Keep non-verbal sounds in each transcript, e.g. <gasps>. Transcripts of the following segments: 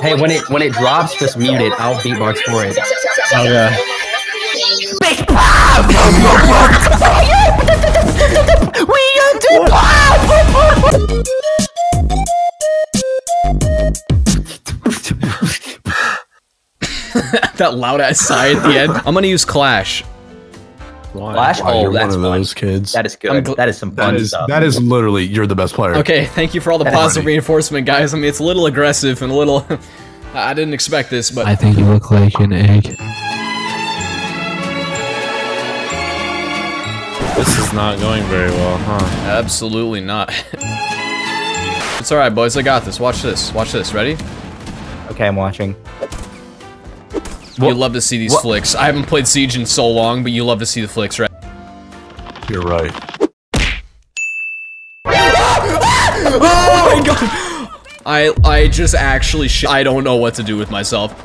Hey, when it when it drops, just mute it. I'll beatbox for it. Okay. <laughs> that loud ass sigh at the end. I'm gonna use Clash. Flash? Wow, Oh, you're that's one of fun. those kids. That is good. gl- that is some fun is stuff. that is literally you're the best player. Okay, thank you for all the That's positive reinforcement, guys. I mean, it's a little aggressive and a little. <laughs> I didn't expect this, but I think you look like an egg. This is not going very well, huh? absolutely not. <laughs> it's all right, boys. I got this. Watch this. Watch this. Ready? Okay, I'm watching. You love to see these what- flicks. I haven't played Siege in so long, but you love to see the flicks, right? You're right. Oh my god! I I just actually sh I don't know what to do with myself. <laughs>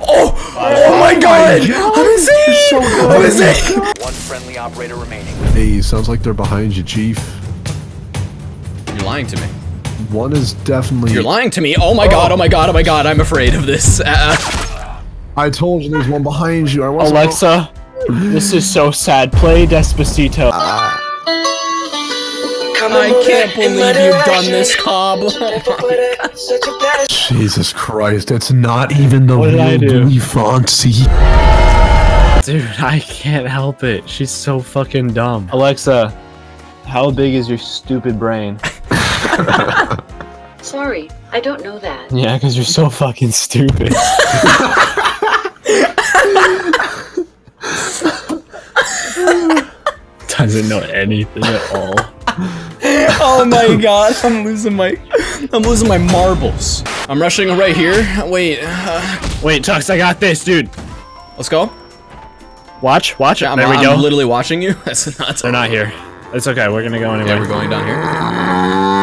oh! Oh my oh god! I'm insane! I'm insane! One friendly operator remaining. Hey, sounds like they're behind you, Chief. You're lying to me. One is definitely. You're lying to me. Oh my god! Oh my god! Oh my god! I'm afraid of this. Uh, <laughs> I told you there's one behind you. I. Alexa, this is so sad. Play Despacito. I can't believe you've done this, Cobb. Jesus Christ! It's not even the What did I real? Luis Fonsi. Dude, I can't help it. She's so fucking dumb. Alexa, how big is your stupid brain? <laughs> <laughs> Sorry, I don't know that. <laughs> Yeah, because you're so fucking stupid. <laughs> Doesn't know anything at all. oh my god! I'm losing my, I'm losing my marbles. I'm rushing right here. Wait, uh, Wait, Tux, I got this, dude. let's go. Watch, watch. I'm, there we I'm go. literally watching you. <laughs> That's not. They're not here. It's okay. We're gonna go anyway. Yeah, we're going down here.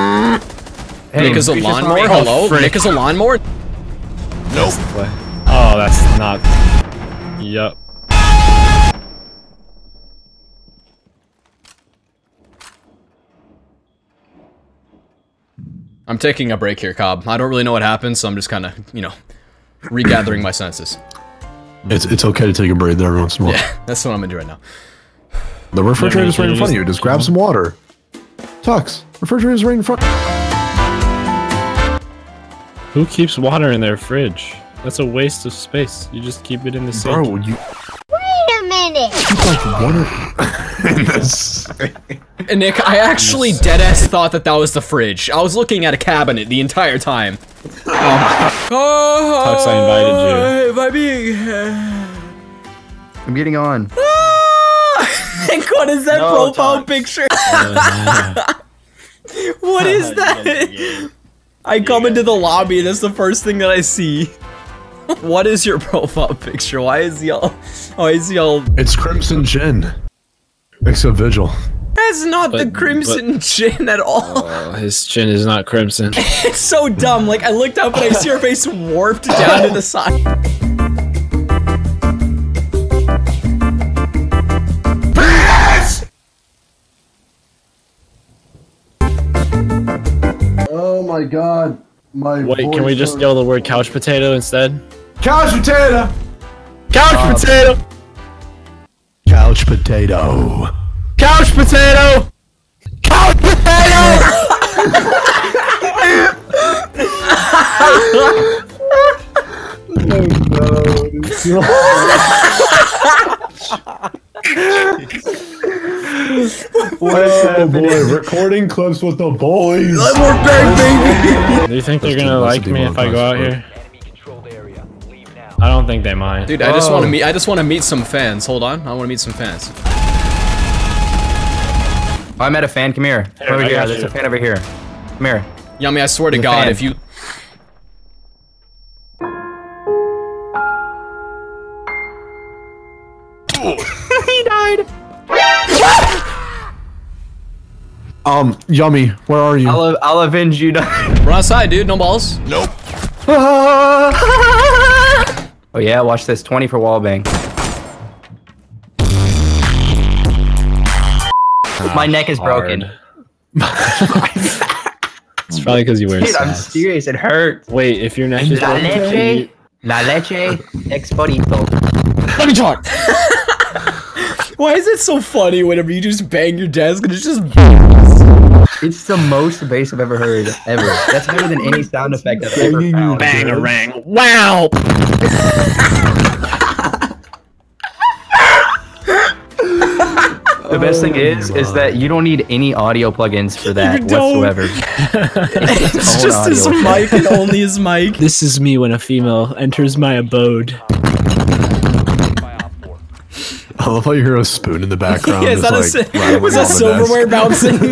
Hey, Nick is a lawnmower. Hello, frick. Nick is a lawnmower. No. Oh, that's not. Yup. I'm taking a break here, Cobb. I don't really know what happened, so I'm just kind of, you know, regathering my senses. It's it's okay to take a break there every once in a while. Yeah, <laughs> that's what I'm gonna do right now. The refrigerator's Yeah, right in front of you. Just grab some water. Tux, refrigerator's right in front. Who keeps water in their fridge? That's a waste of space. You just keep it in the sink. Bro, you Wait a minute! keep like water <laughs> in this. And Nick, I actually deadass thought that that was the fridge. I was looking at a cabinet the entire time. <laughs> Oh, Tux, I invited you. I'm getting on. Ah! <laughs> Nick, what is that No, profile Tux. picture? what is that? I come into the lobby and that's the first thing that I see. <laughs> what is your <laughs> profile picture? Why is y'all? Why is y'all? It's Crimson Chin. Except Vigil. That's not the But- crimson <laughs> Chin at all. Oh, his chin is not crimson. It's so dumb. Like I looked up and I see her face warped down to the side. My god. My Wait, can we just yell the word couch potato instead? Couch potato! Couch um, potato! Couch potato. Couch potato! Couch potato! <laughs> Oh <laughs> boy, recording clips with the boys. Do <laughs> you think they're gonna like me if I go out here? Enemy controlled area. Leave now. I don't think they mind. Dude, I just want to oh. meet. I just want to meet some fans. Hold on, I want to meet some fans. Oh, I met a fan. Come here. Come over here. There's you. a fan over here. Come here. Yummy, I swear to God, fan. if you. Um, Yummy, where are you? I'll, I'll avenge you. <laughs> We're outside, dude. No balls. Nope. <laughs> oh yeah, watch this. 20 for wallbang. My neck is broken. <laughs> It's probably because you wear Dude, I'm serious. It hurts. Wait, if your neck is La leche, la leche, exponito. Let me talk. Why is it so funny whenever you just bang your desk and it's just It's the most bass I've ever heard, ever. That's better than any sound effect I've ever found. bang a rang. Wow. The best thing oh is, is that you don't need any audio plugins for that You don't. whatsoever. <laughs> it's just his mic and only his mic. This is me when a female enters my abode. By Op 4. I love how you hear a spoon in the background. <laughs> Yeah, is that, just, a, like, was <laughs> that silverware bouncing? <laughs>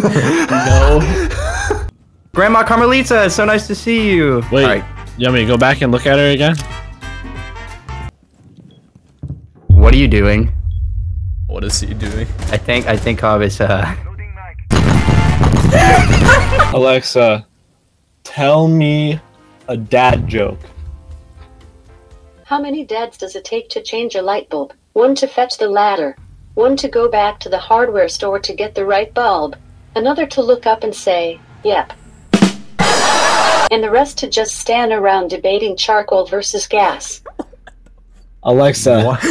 No. Grandma Carmelita, so nice to see you. Wait, Alright, Yummy, go back and look at her again. what are you doing? what is he doing? I think I think Cobb is uh Alexa, tell me a dad joke. How many dads does it take to change a light bulb? One to fetch the ladder, one to go back to the hardware store to get the right bulb, another to look up and say, yep. And the rest to just stand around debating charcoal versus gas. Alexa, What?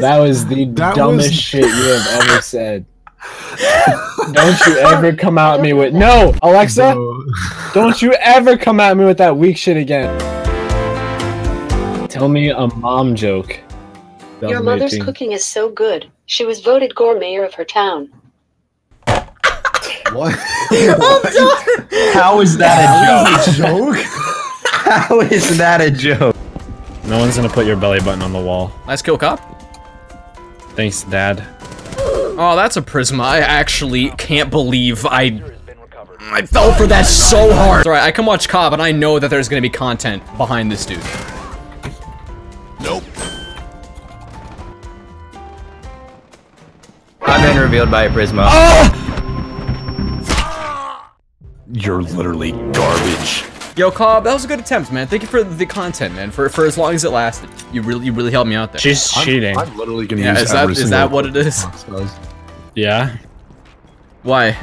that was the That dumbest was- shit you have ever said. <laughs> don't you ever come at me with no, Alexa. <laughs> Don't you ever come at me with that weak shit again. Tell me a mom joke. Your mother's cooking is so good. She was voted gourmet of her town. What? <laughs> <laughs> Oh, How is that a joke? joke? <laughs> How is that a joke? No one's gonna put your belly button on the wall. Nice kill, cop. Thanks, Dad. Oh, that's a Prisma. I actually can't believe I Has been recovered. I fell for that so hard. Alright, I can watch Cobb and I know that there's gonna be content behind this dude. Revealed by a Prisma. You're literally garbage. Yo, Cobb, that was a good attempt, man. Thank you for the content, man. For for as long as it lasted, you really you really helped me out there. She's cheating. I'm literally gonna Yeah, use is that- every is single that what it is? Yeah. Why?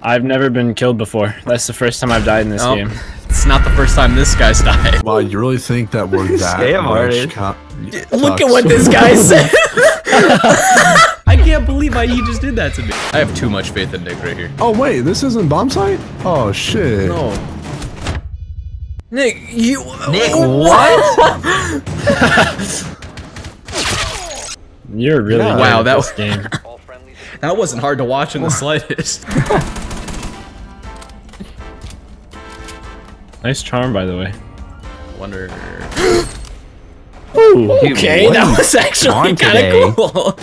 I've never been killed before. That's the first time I've died in this Oh, game. it's not the first time this guy's died. Wow, you really think that we're <laughs> that Scam much artist. Look at what this guy <laughs> said. <laughs> I can't believe how you just did that to me. I have too much faith in Nick right here. Oh wait, this isn't bomb site? Oh shit. No. Nick, you. Nick, <laughs> what? You're really Yeah. Wow, that this was- game. <laughs> That wasn't hard to watch in the <laughs> slightest. Nice charm, by the way. Wonder. <gasps> Ooh, Okay, what that is was actually kind of cool.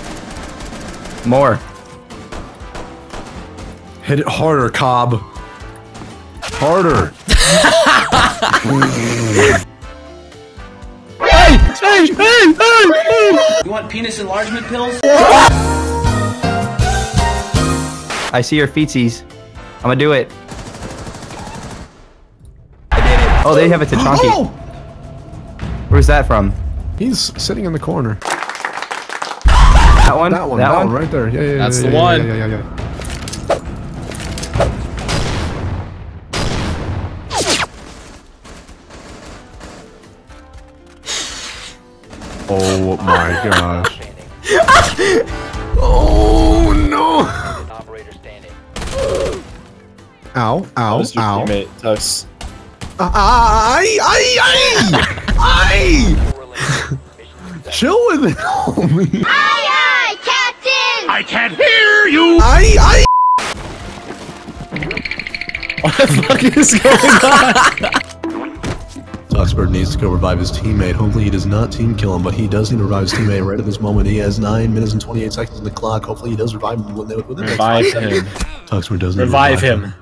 More. Hit it harder, Cobb. Harder. <laughs> Hey, hey, hey, hey, You want penis enlargement pills? I see your feetsies. I'm gonna do it. I did it. Oh, they have a Tachanki. Oh! Where's that from? He's sitting in the corner. That one? That one. That, That, one? one? right there. Yeah, yeah, yeah. That's yeah, the yeah, one. Yeah, yeah, yeah, yeah. Oh my <laughs> gosh. Oh no! Operator standing. Ow, ow, ow. teammate, Tux? Ay, ay, ay! Ay! Four eliminated. Mission success. Chill with it, homie. Aye, aye, Captain! Ay, ay! What the fuck is going on? <laughs> TuxBird needs to go revive his teammate. Hopefully he does not team kill him, but he does need to revive his teammate right at this moment. He has 9 minutes and 28 seconds on the clock. Hopefully he does revive him within within the Revive him. seconds. TuxBird does need to Revive him.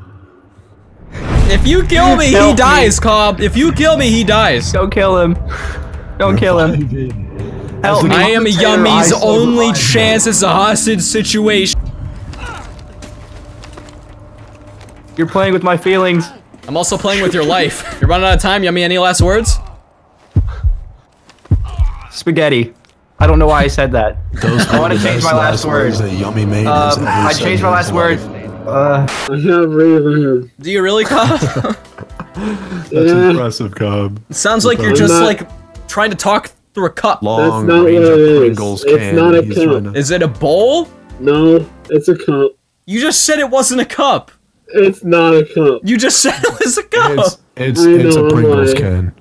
If you kill me, he Help me. dies, Cobb. If you kill me, he dies. Don't kill him. Don't kill him. Help me. I am Terrorize Yummy's only chance. It's a hostage situation. You're playing with my feelings. I'm also playing with your life. You're running out of time, Yummy. Any last words? Spaghetti. I don't know why I said that. Those I wanna change my last word. words that Yummy made Um, I changed my his last word. life. Uh, I can't breathe in. Do you really, Cobb? <laughs> That's Yeah. impressive, Cobb. Sounds like you're just not- like trying to talk through a cup. Long not range what of it is. Pringles It's can. not a cup. to- Is it a bowl? No, it's a cup. You just said it wasn't a cup. It's not a cup. You just said it was a cup. It's it's, I it's know, a I'm Pringles lying. can.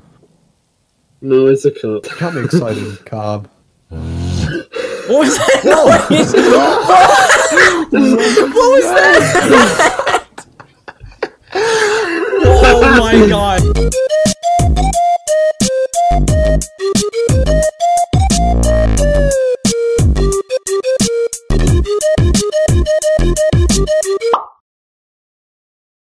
No, it's a cup. Got me excited, <laughs> Cobb. What was that noise? <laughs> what was that? <laughs> oh my god.